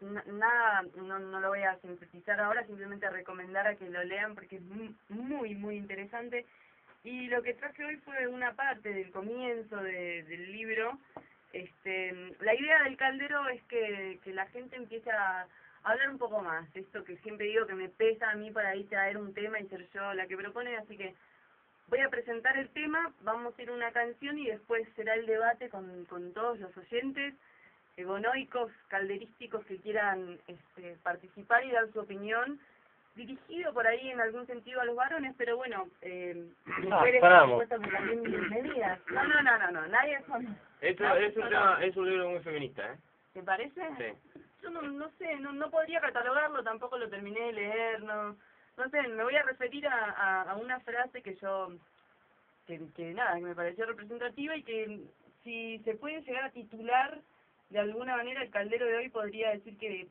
nada, no, no lo voy a sintetizar ahora, simplemente recomendar a que lo lean porque es muy, muy interesante. Y lo que traje hoy fue una parte del comienzo de, del libro. Este, la idea del caldero es que, que la gente empiece a hablar un poco más. Esto que siempre digo que me pesa a mí para ir traer un tema y ser yo la que propone, así que voy a presentar el tema, vamos a ir una canción y después será el debate con, con todos los oyentes egonoicos, calderísticos que quieran este, participar y dar su opinión, dirigido por ahí en algún sentido a los varones, pero bueno, eh, ah, paramos. medidas. No, no, no, no, no, nadie son... Esto es, un tema, es un libro muy feminista, ¿eh? ¿Te parece? Sí. Yo no, no sé, no, no podría catalogarlo, tampoco lo terminé de leer, no, no sé, me voy a referir a, a, a una frase que yo, que, que nada, que me pareció representativa y que si se puede llegar a titular de alguna manera el caldero de hoy podría decir que